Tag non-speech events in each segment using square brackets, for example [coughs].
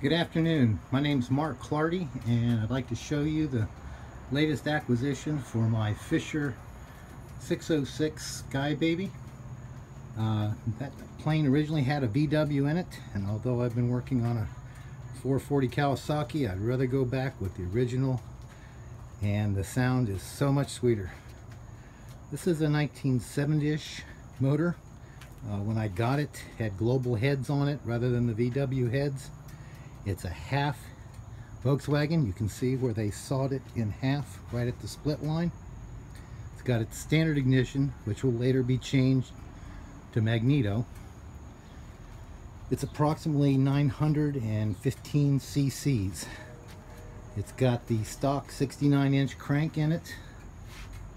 Good afternoon. My name is Mark Clardy and I'd like to show you the latest acquisition for my Fisher 606 Sky Baby. Uh, that plane originally had a VW in it and although I've been working on a 440 Kawasaki I'd rather go back with the original and the sound is so much sweeter. This is a 1970-ish motor. Uh, when I got it, it had global heads on it rather than the VW heads. It's a half Volkswagen. You can see where they sawed it in half right at the split line. It's got its standard ignition, which will later be changed to magneto. It's approximately 915 cc's. It's got the stock 69 inch crank in it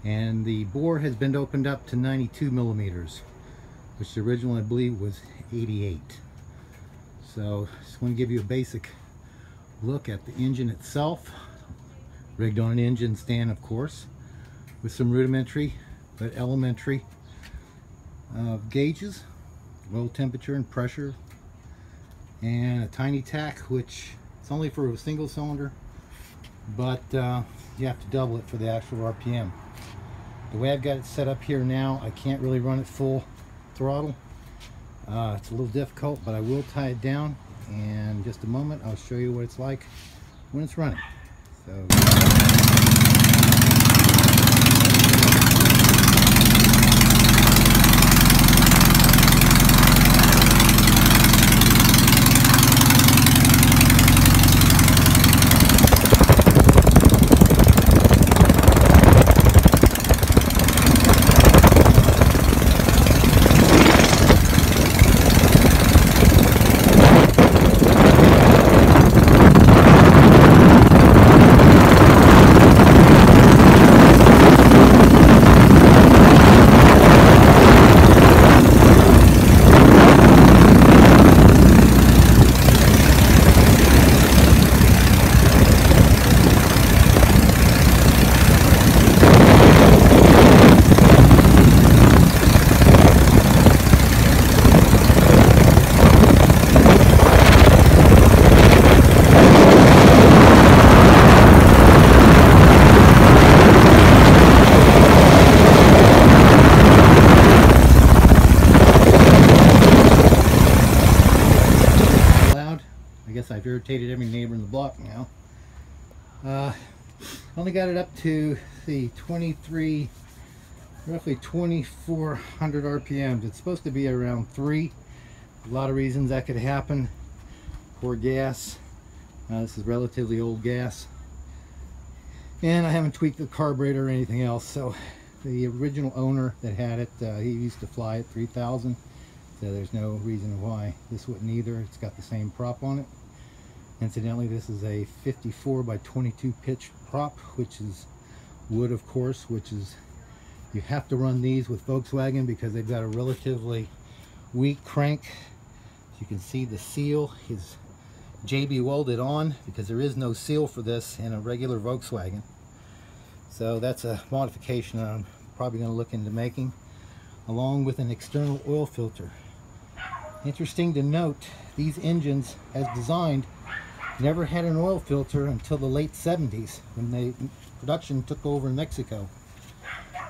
and the bore has been opened up to 92 millimeters which the original I believe was 88 so just want to give you a basic look at the engine itself. Rigged on an engine stand, of course, with some rudimentary but elementary uh, gauges, oil temperature and pressure, and a tiny tach, which it's only for a single cylinder, but uh, you have to double it for the actual RPM. The way I've got it set up here now, I can't really run it full throttle uh, it's a little difficult, but I will tie it down. And just a moment, I'll show you what it's like when it's running. So. I guess I've irritated every neighbor in the block now. Uh, only got it up to the 23, roughly 2400 RPMs. It's supposed to be around three. A lot of reasons that could happen. Poor gas. Uh, this is relatively old gas. And I haven't tweaked the carburetor or anything else. So the original owner that had it, uh, he used to fly at 3000. So there's no reason why this wouldn't either. It's got the same prop on it. Incidentally, this is a 54 by 22 pitch prop, which is wood, of course, which is, you have to run these with Volkswagen because they've got a relatively weak crank. As you can see, the seal is JB welded on because there is no seal for this in a regular Volkswagen. So that's a modification I'm probably going to look into making, along with an external oil filter. Interesting to note, these engines, as designed, never had an oil filter until the late 70s when they production took over in Mexico.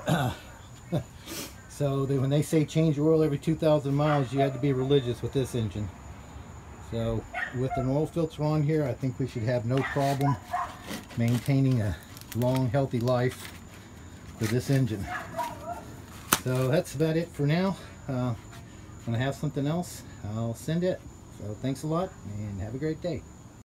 [coughs] so they, when they say change oil every 2,000 miles, you had to be religious with this engine. So with an oil filter on here, I think we should have no problem maintaining a long, healthy life for this engine. So that's about it for now. Uh, when I have something else, I'll send it. So thanks a lot and have a great day.